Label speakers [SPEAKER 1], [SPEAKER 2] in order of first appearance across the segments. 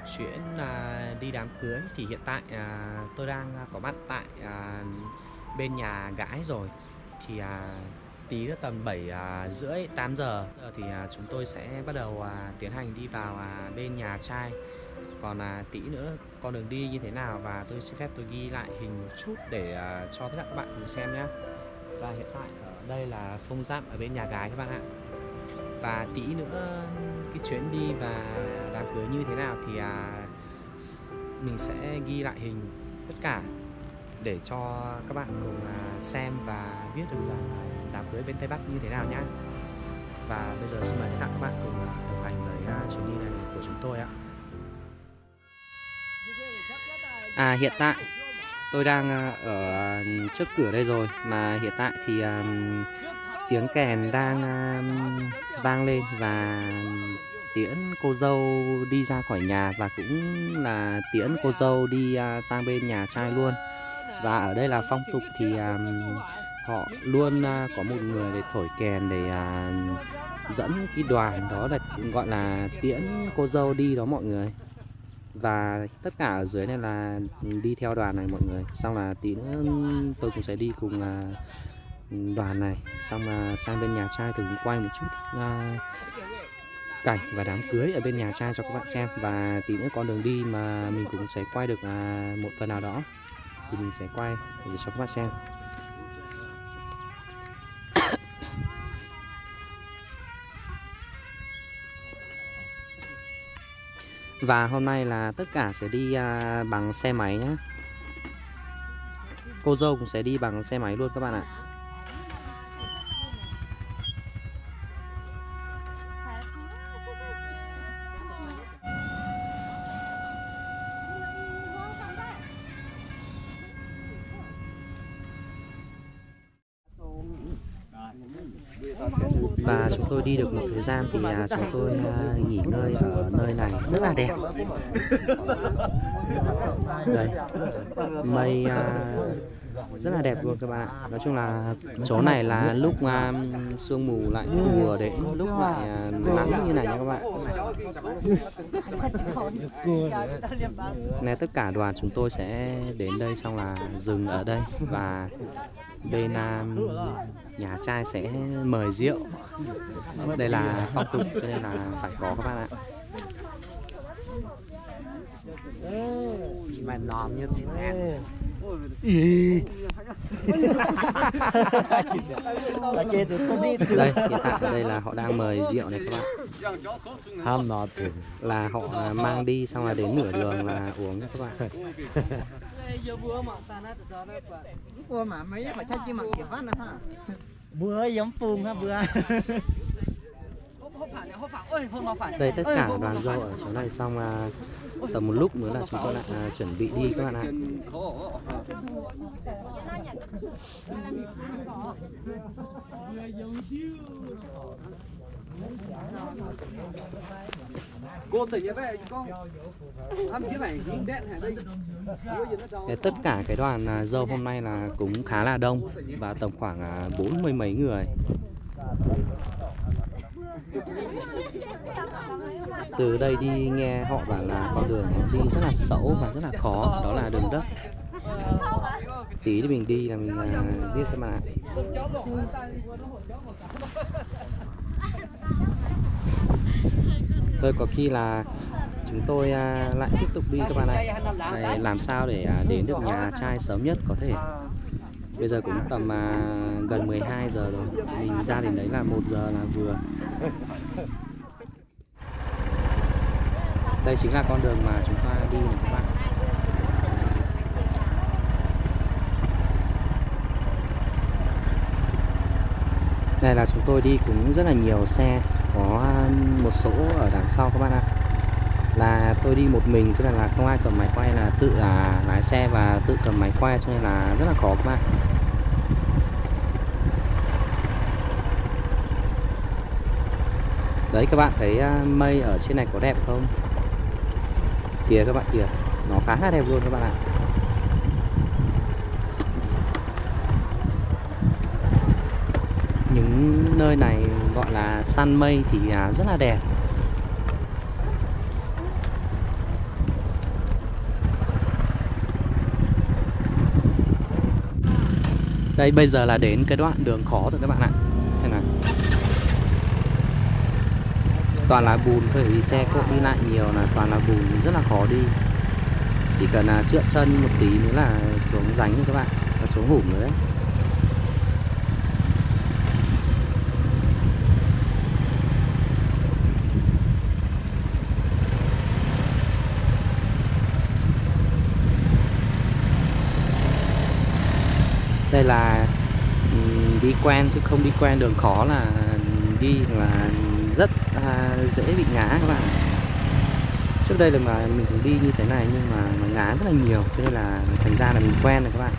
[SPEAKER 1] tôi chuyến đi đám cưới thì hiện tại à, tôi đang có mặt tại à, bên nhà gái rồi. Thì à, tí nữa tầm 7 à, rưỡi 8 giờ thì à, chúng tôi sẽ bắt đầu à, tiến hành đi vào à, bên nhà trai. Còn à, tí nữa con đường đi như thế nào và tôi xin phép tôi ghi lại hình một chút để à, cho tất cả các bạn cùng xem nhé và hiện tại ở đây là phong dạm ở bên nhà gái các bạn ạ. Và tí nữa cái chuyến đi và đám cưới như thế nào thì à, mình sẽ ghi lại hình tất cả để cho các bạn cùng à, xem và biết được rằng đám cưới bên Tây Bắc như thế nào nhá. Và bây giờ xin mời các bạn cùng à, đồng hành với à, chuyến đi này của chúng tôi ạ. À hiện tại tôi đang à, ở à, trước cửa đây rồi. Mà hiện tại thì tiếng kèn đang vang lên và tiễn cô dâu đi ra khỏi nhà và cũng là tiễn cô dâu đi sang bên nhà trai luôn. Và ở đây là phong tục thì um, họ luôn uh, có một người để thổi kèn để uh, dẫn cái đoàn đó là gọi là tiễn cô dâu đi đó mọi người. Và tất cả ở dưới này là đi theo đoàn này mọi người. Xong là tí nữa tôi cũng sẽ đi cùng là đoàn này xong là sang bên nhà trai thì cũng quay một chút à, cảnh và đám cưới ở bên nhà trai cho các bạn xem. Và tí nữa con đường đi mà mình cũng sẽ quay được à, một phần nào đó thì mình sẽ quay để cho các bạn xem. Và hôm nay là tất cả sẽ đi à, bằng xe máy nhé Cô dâu cũng sẽ đi bằng xe máy luôn các bạn ạ. Và chúng tôi đi được một thời gian thì à, chúng tôi à, nghỉ ngơi ở nơi này. Rất là đẹp. Đây, mây à, rất là đẹp luôn các bạn ạ. Nói chung là chỗ này là lúc uh, sương mù lại mùa đến lúc lại uh, nắng như này nha các bạn. Này tất cả đoàn chúng tôi sẽ đến đây xong là dừng ở đây và bên uh, nhà trai sẽ mời rượu. Đây là phong tục cho nên là phải có các bạn ạ.
[SPEAKER 2] Mà nòm như thế này
[SPEAKER 1] đây, hiện tại ở đây là họ đang mời rượu này các bạn.
[SPEAKER 2] Ham nó
[SPEAKER 1] là họ mang đi xong là đến nửa đường là uống các bạn.
[SPEAKER 2] Bữa mà mấy mà chắc chỉ mặc kiểu phát nữa ha bữa giống phun ha bữa
[SPEAKER 1] đây tất cả đoàn dâu ở chỗ này xong là tầm một lúc nữa là chúng tôi lại à, chuẩn bị đi các bạn ạ.
[SPEAKER 3] Cô tỉnh vậy con. Ăn cái này đen hả đây?
[SPEAKER 1] Thế tất cả cái đoàn à, dâu hôm nay là cũng khá là đông và tầm khoảng à, bốn mươi mấy người từ đây đi nghe họ bảo là con đường đi rất là xấu và rất là khó đó là đường đất. Tí thì mình đi là mình à, biết các bạn ạ thôi có khi là chúng tôi à, lại tiếp tục đi các bạn ạ. Này, làm sao để à, đến được nhà trai sớm nhất có thể? Bây giờ cũng tầm à, gần 12 giờ rồi. Mình ra đến đấy là một giờ là vừa. Đây chính là con đường mà chúng ta đi này các bạn. Đây là chúng tôi đi cũng rất là nhiều xe Có một số ở đằng sau các bạn ạ. Là tôi đi một mình, cho nên là không ai cầm máy quay, là tự là lái xe và tự cầm máy quay, cho nên là rất là khó các bạn. Đấy, các bạn thấy à, mây ở trên này có đẹp không? Kìa các bạn, kìa, Nó khá là đẹp luôn các bạn ạ. Những nơi này gọi là săn mây thì à, rất là đẹp. Đây, bây giờ là đến cái đoạn đường khó rồi các bạn ạ. Thế này. Toàn là bùn thôi, vì xe cộ đi lại nhiều là toàn là bùn rất là khó đi. Chỉ cần là trượt chân một tí nữa là xuống ránh các bạn, Là xuống hủm nữa. đấy. Đây là ừ, đi quen chứ không đi quen đường khó là đi là rất à, dễ bị ngã các bạn. Trước đây là mà mình cũng đi như thế này nhưng mà, mà ngã rất là nhiều cho nên là thành ra là mình quen rồi các bạn.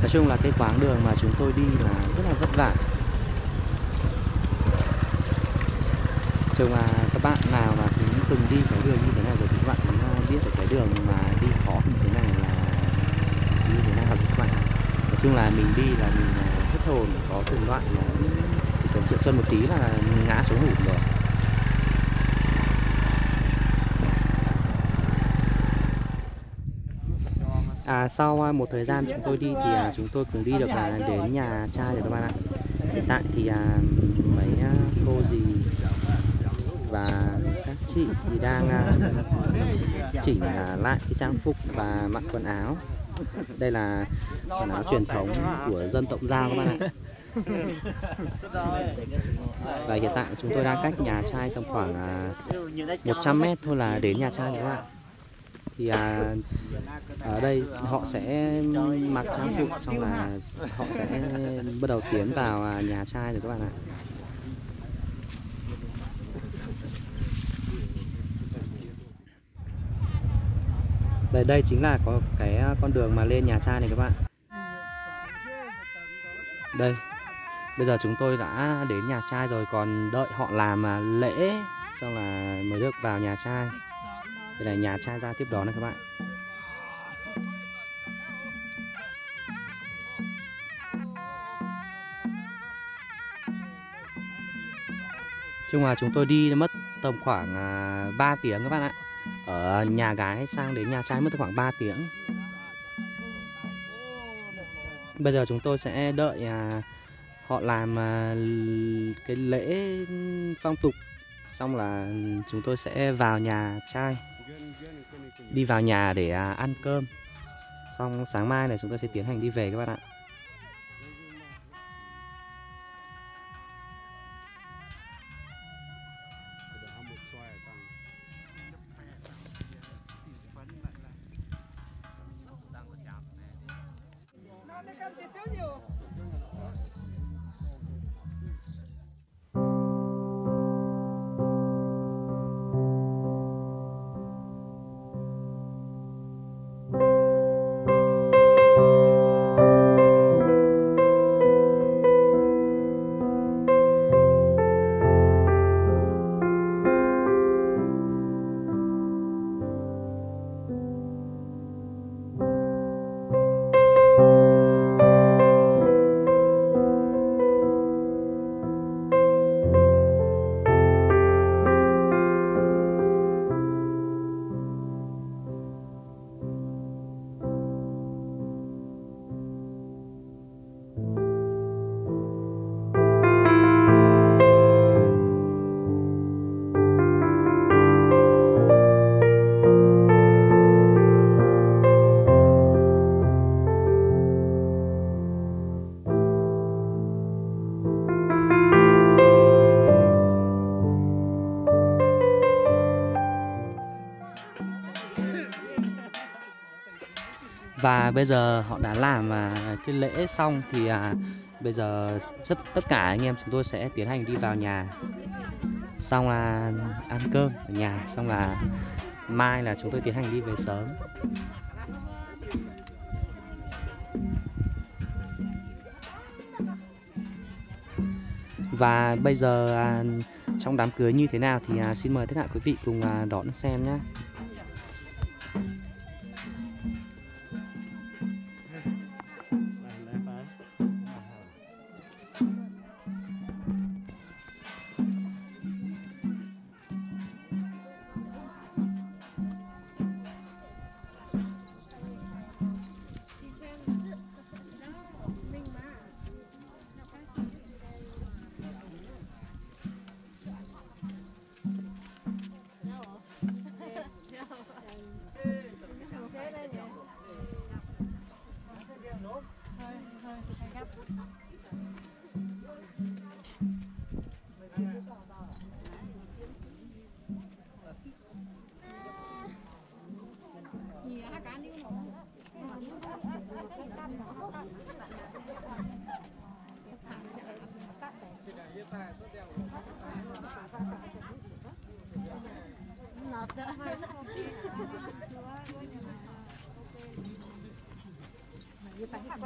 [SPEAKER 1] Nói chung là cái quãng đường mà chúng tôi đi là rất là vất vả. Chung là các bạn nào mà từng đi cái đường như thế này rồi thì các bạn cũng biết được cái đường mà đi khó như thế này là như thế nào rồi các bạn nói chung là mình đi là mình à, hết hồn có từng đoạn nó chỉ cần trượt chân một tí là ngã xuống hụt rồi À, sau à, một thời gian chúng tôi đi thì à, chúng tôi cũng đi được à, đến nhà cha rồi các bạn ạ. Hiện tại thì à, mấy à, cô dì và chị thì đang à, chỉnh à, lại cái trang phục và mặc quần áo. Đây là quần áo truyền thống của dân tộc Giao các bạn ạ. Và hiện tại chúng tôi đang cách nhà trai tầm khoảng à, 100 mét thôi là đến nhà trai các bạn. Thì à, ở đây họ sẽ mặc trang phục xong là họ sẽ bắt đầu tiến vào à, nhà trai rồi các bạn ạ. Đây đây chính là có cái à, con đường mà lên nhà trai này các bạn. Đây. Bây giờ chúng tôi đã đến nhà trai rồi, còn đợi họ làm à, lễ xong là mới được vào nhà trai. Đây là nhà trai ra tiếp đón này các bạn. chung là chúng tôi đi mất tầm khoảng à, 3 tiếng các bạn ạ ở nhà gái sang đến nhà trai mất khoảng 3 tiếng. Bây giờ chúng tôi sẽ đợi à, họ làm à, cái lễ phong tục. Xong là chúng tôi sẽ vào nhà trai. Đi vào nhà để à, ăn cơm. Xong sáng mai này chúng tôi sẽ tiến hành đi về các bạn ạ. Và bây giờ họ đã làm à, cái lễ xong thì à, bây giờ tất tất cả anh em chúng tôi sẽ tiến hành đi vào nhà. Xong là ăn cơm ở nhà xong là mai là chúng tôi tiến hành đi về sớm. Và bây giờ à, trong đám cưới như thế nào thì à, xin mời tất cả quý vị cùng à, đón xem nhé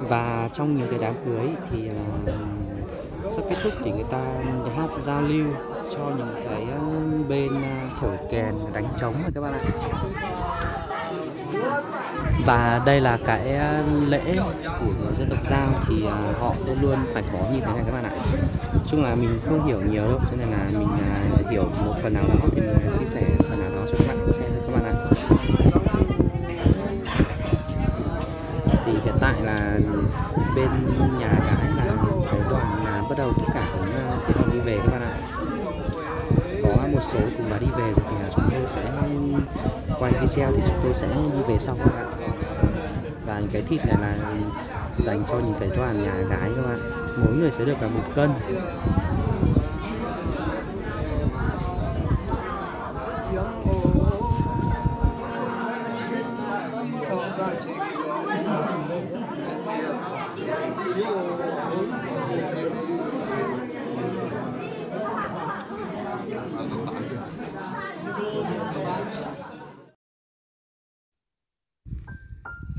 [SPEAKER 1] và trong những cái đám cưới thì là sắp kết thúc thì người ta hát giao lưu cho những cái ờ, bên ờ, thổi kèn, đánh trống rồi các bạn ạ. Và đây là cái lễ của người dân tộc Giao thì họ luôn luôn phải có như thế này các bạn ạ. Chung là mình không hiểu nhiều đâu, cho nên là mình hiểu một phần nào đó thì mình chia sẻ phần bắt đầu tất cả cũng ờ, tiến hành đi về các bạn ạ. Có một số cũng đã đi về rồi thì là chúng tôi sẽ ừ, quay video thì chúng tôi sẽ đi về sau các bạn và cái thịt này là dành cho những cái đoàn nhà gái các bạn mỗi người sẽ được là một cân.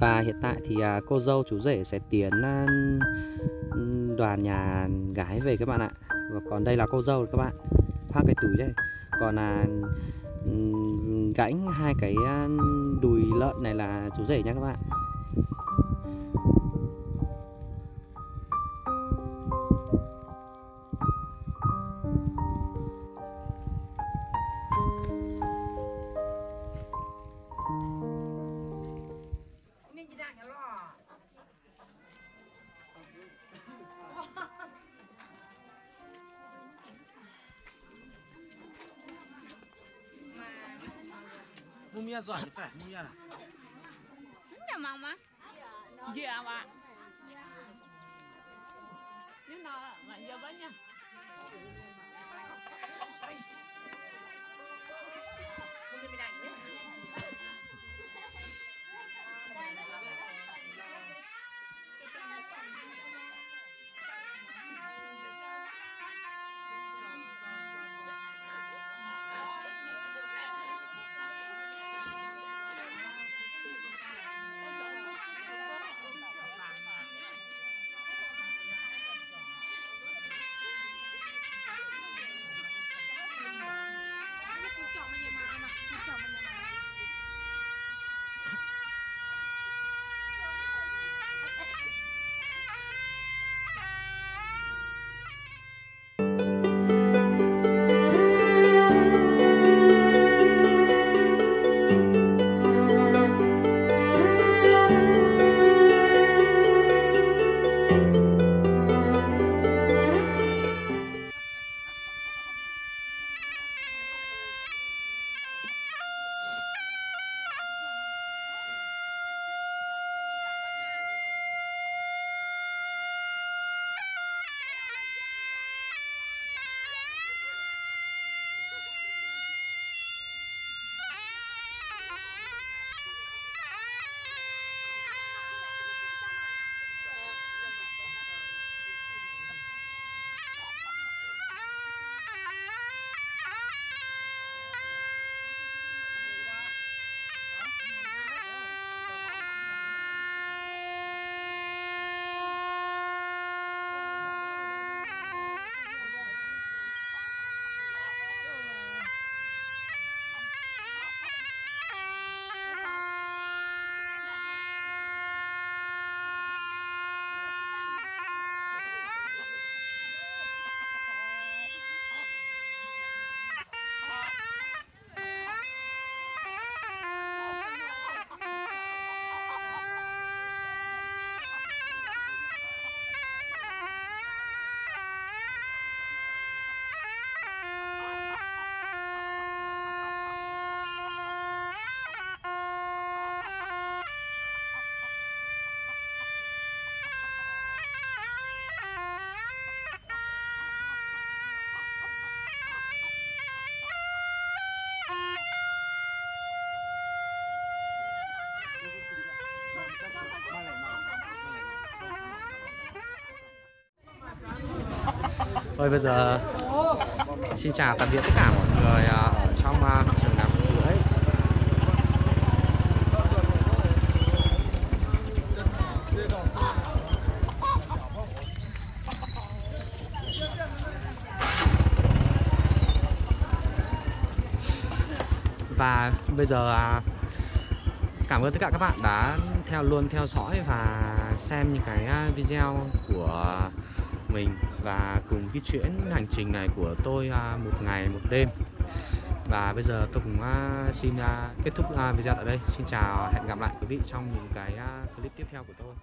[SPEAKER 1] Và hiện tại thì à, cô dâu chú rể sẽ tiến đoàn nhà gái về các bạn ạ. Và còn đây là cô dâu các bạn. Khoác cái túi đây. Còn là gánh gãnh hai cái đùi lợn này là chú rể nha các bạn.
[SPEAKER 3] Mua mía giỏi phải mua mía là
[SPEAKER 4] nhà mong mà dạ mà nhưng
[SPEAKER 1] Thôi bây giờ xin chào tạm biệt tất cả mọi người à, ở trong à, trường đàm cưới. Và bây giờ à, cảm ơn tất cả các bạn đã theo luôn theo dõi và xem những cái à, video của mình và cùng cái chuyến hành trình này của tôi à, một ngày, một đêm. Và bây giờ tôi cũng à, xin à, kết thúc video tại đây. Xin chào, hẹn gặp lại quý vị trong những cái clip tiếp theo của tôi.